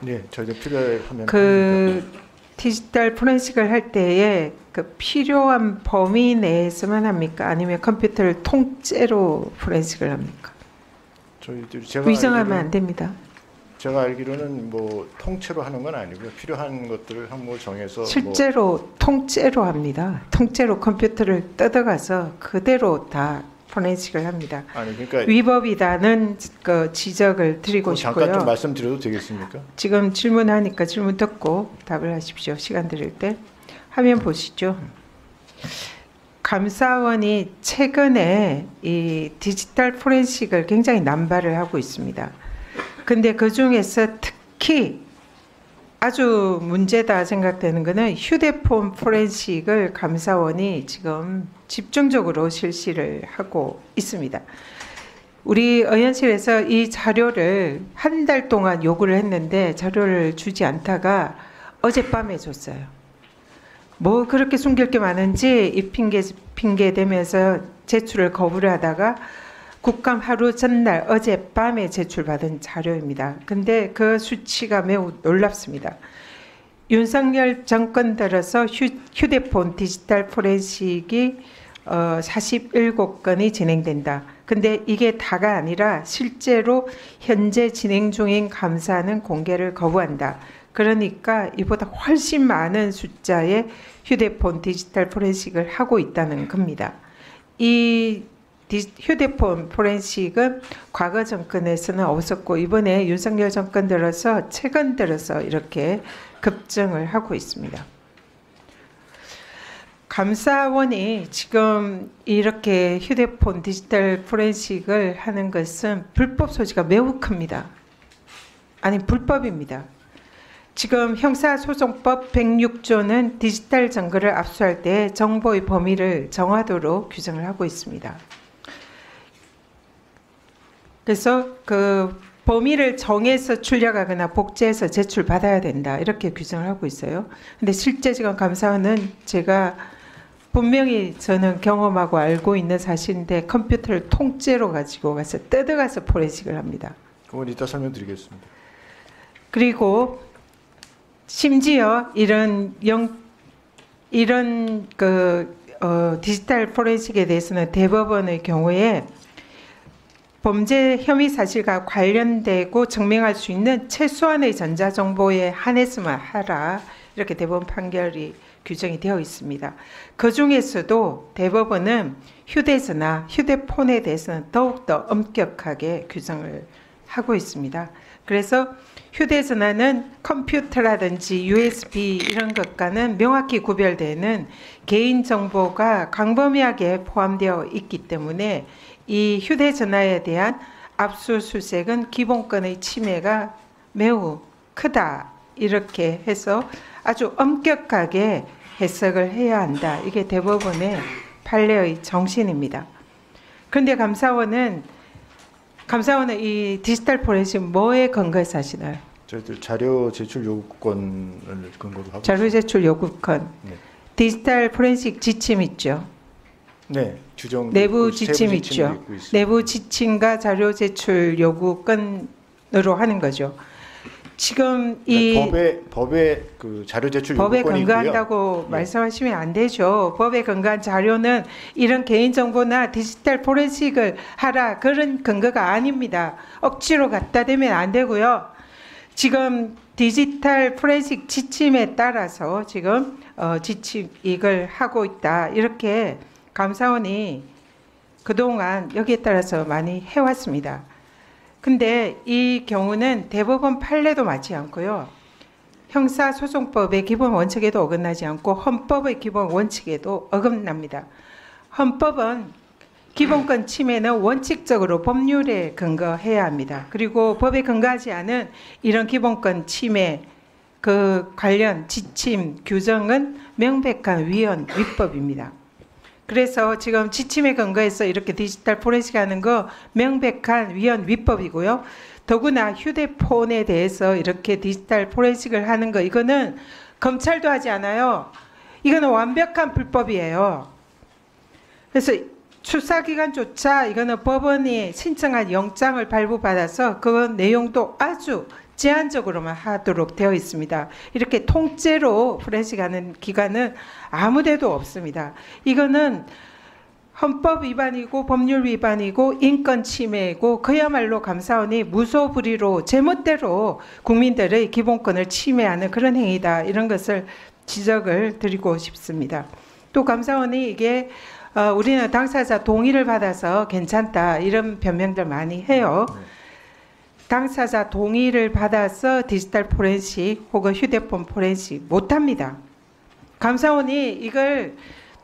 네, 저희도 필요하면 그 디지털 포렌식을 할 때에 그 필요한 범위 내에서만 합니까? 아니면 컴퓨터를 통째로 포렌식을 합니까? 저희들 제가 알기로는- 안 됩니다. 제가 알기로는 뭐 통째로 하는 건 아니고요. 필요한 것들을 한번 정해서 뭐 실제로 통째로 합니다. 통째로 컴퓨터를 뜯어가서 그대로 다 포렌식을 합니다. 뭐 아니 그러니까 위법이다는 그 지적을 드리고 그거 잠깐 좀 싶고요. 말씀드려도 되겠습니까? 지금 질문하니까 질문 듣고 답을 하십시오. 시간 드릴 때 화면 보시죠. 감사원이 최근에 이 디지털 포렌식을 굉장히 남발을 하고 있습니다. 근데 그 중에서 특히 아주 문제다 생각되는 것은 휴대폰 포렌식을 감사원이 지금 집중적으로 실시를 하고 있습니다. 우리 의원실에서 이 자료를 한 달 동안 요구를 했는데 자료를 주지 않다가 어젯밤에 줬어요. 뭐 그렇게 숨길 게 많은지 이 핑계 핑계 대면서 제출을 거부를 하다가 국감 하루 전날 어젯밤에 제출받은 자료입니다. 근데 그 수치가 매우 놀랍습니다. 윤석열 정권 들어서 휴, 휴대폰 디지털 포렌식이 어, 47건이 진행된다. 근데 이게 다가 아니라 실제로 현재 진행 중인 감사는 공개를 거부한다. 그러니까 이보다 훨씬 많은 숫자의 휴대폰 디지털 포렌식을 하고 있다는 겁니다. 이 디- 휴대폰 포렌식은 과거 정권에서는 없었고 이번에 윤석열 정권 들어서 최근 들어서 이렇게 급증을 하고 있습니다. 감사원이 지금 이렇게 휴대폰 디지털 포렌식을 하는 것은 불법 소지가 매우 큽니다. 아니 불법입니다. 지금 형사소송법 106조는 디지털 증거를 압수할 때 정보의 범위를 정하도록 규정을 하고 있습니다. 그래서 그 범위를 정해서 출력하거나 복제해서 제출받아야 된다 이렇게 규정을 하고 있어요. 근데 실제 지금 감사원은 제가 분명히 저는 경험하고 알고 있는 사실인데 컴퓨터를 통째로 가지고 가서 뜯어가서 포렌식을 합니다. 그건 이따 설명드리겠습니다. 그리고 심지어 이런 영 이런 그 어, 디지털 포렌식에 대해서는 대법원의 경우에 범죄 혐의 사실과 관련되고 증명할 수 있는 최소한의 전자 정보에 한해서만 하라 이렇게 대법원 판결이 규정이 되어 있습니다. 그 중에서도 대법원은 휴대전화, 휴대폰에 대해서는 더욱더 엄격하게 규정을 하고 있습니다. 그래서 휴대전화는 컴퓨터라든지 USB 이런 것과는 명확히 구별되는 개인 정보가 광범위하게 포함되어 있기 때문에 이 휴대전화에 대한 압수수색은 기본권의 침해가 매우 크다 이렇게 해서 아주 엄격하게 해석을 해야 한다. 이게 대법원의 판례의 정신입니다. 그런데 감사원은 감사원은 이 디지털 포렌식 뭐에 근거해서 하시나요? 저희들 자료 제출 요구권을 근거로 하고 자료 제출 요구권, 네. 디지털 포렌식 지침 있죠. 네, 규정 내부 지침 있죠. 내부 지침과 자료 제출 요구권으로 하는 거죠. 지금 이 그러니까 법에 법에 그 자료 제출 법에. 근거한다고 예. 말씀하시면 안 되죠. 법에 근거한 자료는 이런 개인 정보나 디지털 포렌식을 하라 그런 근거가 아닙니다. 억지로 갖다 대면 안 되고요. 지금 디지털 포렌식 지침에 따라서 지금 어, 지침 이걸 하고 있다 이렇게 감사원이 그동안 여기에 따라서 많이 해왔습니다. 근데 이 경우는 대법원 판례도 맞지 않고요. 형사소송법의 기본 원칙에도 어긋나지 않고 헌법의 기본 원칙에도 어긋납니다. 헌법은 기본권 침해는 원칙적으로 법률에 근거해야 합니다. 그리고 법에 근거하지 않은 이런 기본권 침해 그 관련 지침 규정은 명백한 위헌 위법입니다. 그래서 지금 지침에 근거해서 이렇게 디지털 포렌식 하는 거 명백한 위헌 위법이고요. 더구나 휴대폰에 대해서 이렇게 디지털 포렌식을 하는 거 이거는 검찰도 하지 않아요. 이거는 완벽한 불법이에요. 그래서 수사기관조차 이거는 법원이 신청한 영장을 발부받아서 그 내용도 아주 제한적으로만 하도록 되어 있습니다. 이렇게 통째로 포렌식하는 기관은 아무데도 없습니다. 이거는 헌법 위반이고 법률 위반이고 인권 침해이고 그야말로 감사원이 무소불위로 제멋대로 국민들의 기본권을 침해하는 그런 행위다 이런 것을 지적을 드리고 싶습니다. 또 감사원이 이게 어, 우리는 당사자 동의를 받아서 괜찮다 이런 변명들 많이 해요. 당사자 동의를 받아서 디지털 포렌식 혹은 휴대폰 포렌식 못합니다. 감사원이 이걸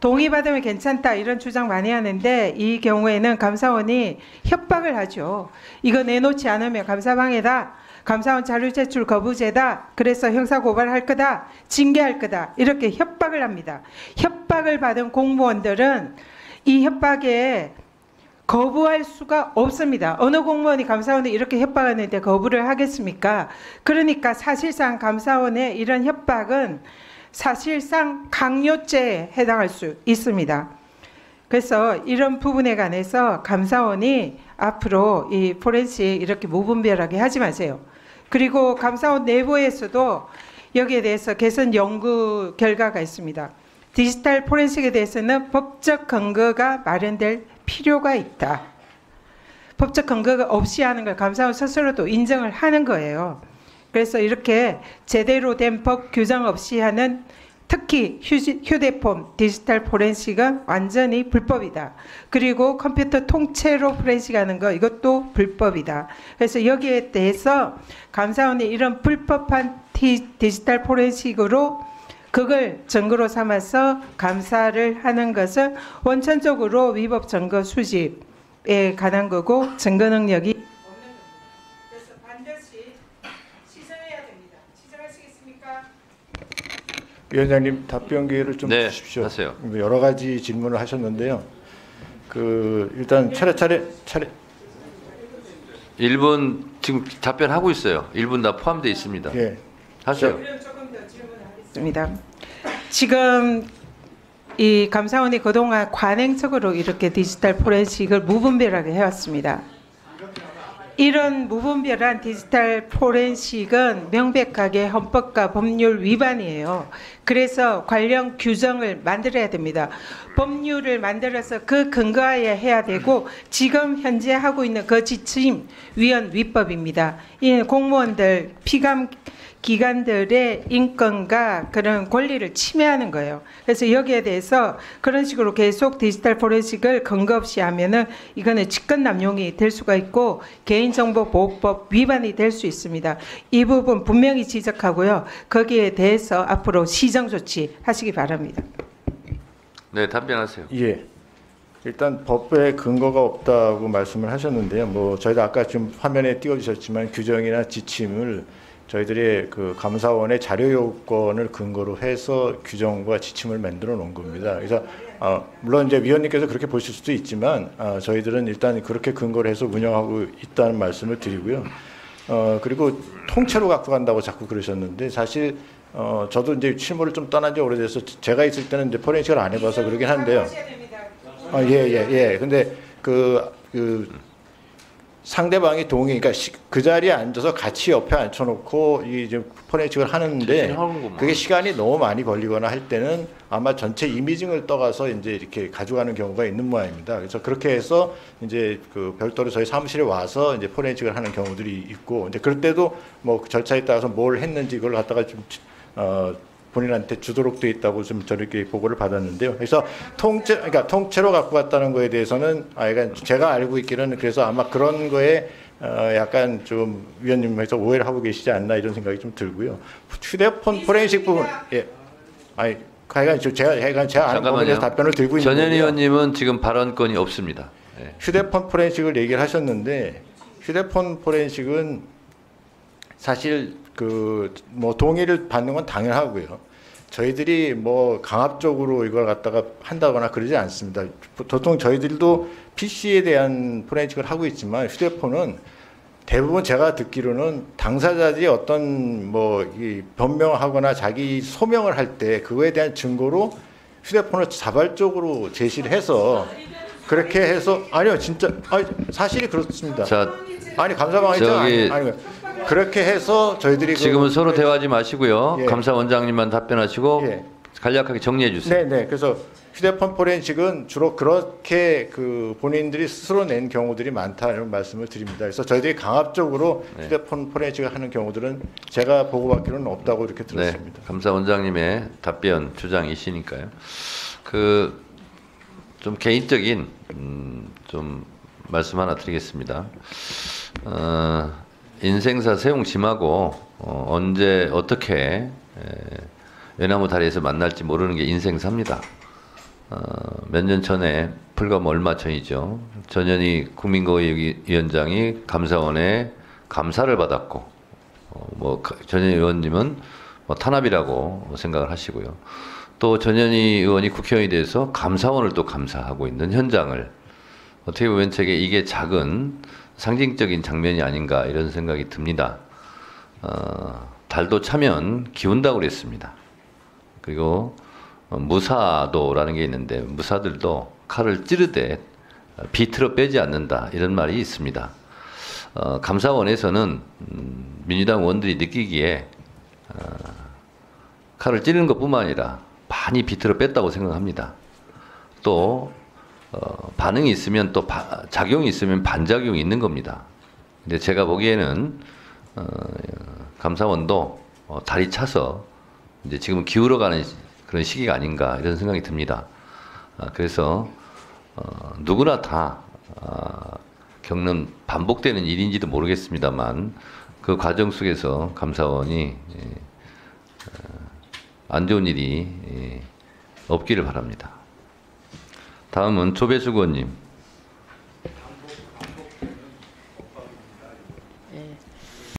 동의받으면 괜찮다 이런 주장 많이 하는데 이 경우에는 감사원이 협박을 하죠. 이거 내놓지 않으면 감사방해다. 감사원 자료 제출 거부죄다. 그래서 형사 고발할 거다. 징계할 거다. 이렇게 협박을 합니다. 협박을 받은 공무원들은 이 협박에 거부할 수가 없습니다. 어느 공무원이 감사원에 이렇게 협박하는데 거부를 하겠습니까? 그러니까 사실상 감사원의 이런 협박은 사실상 강요죄에 해당할 수 있습니다. 그래서 이런 부분에 관해서 감사원이 앞으로 이 포렌식 이렇게 무분별하게 하지 마세요. 그리고 감사원 내부에서도 여기에 대해서 개선 연구 결과가 있습니다. 디지털 포렌식에 대해서는 법적 근거가 마련될 필요가 있다. 법적 근거가 없이 하는 걸 감사원 스스로도 인정을 하는 거예요. 그래서 이렇게 제대로 된 법 규정 없이 하는 특히 휴대폰 디지털 포렌식은 완전히 불법이다. 그리고 컴퓨터 통째로 포렌식하는 거 이것도 불법이다. 그래서 여기에 대해서 감사원이 이런 불법한 디, 디지털 포렌식으로 그걸 증거로 삼아서 감사를 하는 것은 원천적으로 위법 증거 수집에 관한 거고 증거 능력이 없는 겁니다. 그래서 반드시 시정해야 됩니다. 시정하시겠습니까? 위원장님 답변 기회를 좀 네, 주십시오. 하세요. 여러 가지 질문을 하셨는데요. 그 일단 차례차례 차례 1분 지금 답변하고 있어요. 1분 다 포함되어 있습니다. 예. 하세요. 그 질문하겠습니다. 지금 이 감사원이 그동안 관행적으로 이렇게 디지털 포렌식을 무분별하게 해왔습니다. 이런 무분별한 디지털 포렌식은 명백하게 헌법과 법률 위반이에요. 그래서 관련 규정을 만들어야 됩니다. 법률을 만들어서 그 근거하에 해야 되고 지금 현재 하고 있는 그 지침 위헌 위법입니다. 이 공무원들 피감 기관들의 인권과 그런 권리를 침해하는 거예요. 그래서 여기에 대해서 그런 식으로 계속 디지털 포렌식을 근거 없이 하면은 이거는 직권 남용이 될 수가 있고 개인정보보호법 위반이 될 수 있습니다. 이 부분 분명히 지적하고요. 거기에 대해서 앞으로 시정 조치 하시기 바랍니다. 네, 답변하세요. 예. 일단 법에 근거가 없다고 말씀을 하셨는데요. 뭐 저희도 아까 좀 화면에 띄워주셨지만 규정이나 지침을 저희들이 그 감사원의 자료 요건을 근거로 해서 규정과 지침을 만들어 놓은 겁니다. 그래서 어, 물론 이제 위원님께서 그렇게 보실 수도 있지만 어, 저희들은 일단 그렇게 근거를 해서 운영하고 있다는 말씀을 드리고요. 어, 그리고 통째로 갖고 간다고 자꾸 그러셨는데 사실 어, 저도 이제 실무를 좀 떠난 지 오래돼서 제가 있을 때는 이제 포렌식을 안 해봐서 그러긴 한데요. 아, 예, 예, 예. 근데 그, 그 상대방이 동의, 그러니까 시, 그 자리에 앉아서 같이 옆에 앉혀놓고 이 지금 포렌식을 하는데. 그게 시간이 너무 많이 걸리거나 할 때는 아마 전체 이미징을 떠가서 이제 이렇게 가져가는 경우가 있는 모양입니다. 그래서 그렇게 해서 이제 그 별도로 저희 사무실에 와서 이제 포렌식을 하는 경우들이 있고, 이제 그럴 때도 뭐그 절차에 따라서 뭘 했는지 그걸 갖다가 좀 어, 본인한테 주도록 돼 있다고 좀 저렇게 보고를 받았는데요. 그래서 통째, 그러니까 통째로 갖고 갔다는 거에 대해서는 아, 그러니까 제가 알고 있기로는 그래서 아마 그런 거에 어, 약간 좀 위원님께서 오해를 하고 계시지 않나 이런 생각이 좀 들고요. 휴대폰 포렌식 부분, 예, 아니, 하여간 저 제가 하여간 제가 아는. 부분에서 답변을 드리고 있는 전현. 의원님은 지금 발언권이 없습니다. 네. 휴대폰 포렌식을 얘기를 하셨는데 휴대폰 포렌식은 사실 그 뭐 동의를 받는 건 당연하고요. 저희들이 뭐 강압적으로 이걸 갖다가 한다거나 그러지 않습니다. 보통 저희들도 PC에 대한 포렌식을 하고 있지만 휴대폰은 대부분 제가 듣기로는 당사자들이 어떤 뭐이 변명하거나 자기 소명을 할 때 그거에 대한 증거로 휴대폰을 자발적으로 제시를 해서 그렇게 해서 아니요 진짜 아니 사실이 그렇습니다. 자, 아니 감사방이 저기- 아니, 아니 그렇게 해서 저희들이 그- 지금은 서로 대화하지 마시고요. 예. 감사 원장님만 답변하시고 예. 간략하게 정리해 주세요. 네, 네. 그래서 휴대폰 포렌식은 주로 그렇게 그 본인들이 스스로 낸 경우들이 많다는 말씀을 드립니다. 그래서 저희들이 강압적으로 네. 휴대폰 포렌식을 하는 경우들은 제가 보고받기로는 없다고 이렇게 네, 들었습니다. 감사 원장님의 답변 주장이시니까요. 그 좀 개인적인 음, 좀 말씀 하나 드리겠습니다. 어, 인생사 세웅심하고 어, 언제 어떻게 에, 외나무 다리에서 만날지 모르는 게 인생사입니다. 어, 몇년 전에 불과 뭐 얼마 전이죠. 전현희 국민거위위원장이 감사원에 감사를 받았고 어, 뭐 가- 전현희 의원님은 뭐 탄압이라고 생각을 하시고요. 또 전현희 의원이 국회의원이 돼서 감사원을 또 감사하고 있는 현장을 어떻게 보면 제게 이게 작은 상징적인 장면이 아닌가 이런 생각이 듭니다. 어, 달도 차면 기운다고 그랬습니다. 그리고 어, 무사도라는 게 있는데 무사들도 칼을 찌르되 비틀어 빼지 않는다 이런 말이 있습니다. 어, 감사원에서는 음, 민주당 의원들이 느끼기에 어, 칼을 찌르는 것뿐만 아니라 많이 비틀어 뺐다고 생각합니다. 또 어, 반응이 있으면 또 바- 작용이 있으면 반작용이 있는 겁니다. 근데 제가 보기에는 어, 감사원도 어, 다리 차서 이제 지금 기울어가는 그런 시기가 아닌가 이런 생각이 듭니다. 아, 그래서 어, 누구나 다 아, 겪는 반복되는 일인지도 모르겠습니다만 그 과정 속에서 감사원이 예, 어, 안 좋은 일이 예, 없기를 바랍니다. 다음은 조배수 의원님.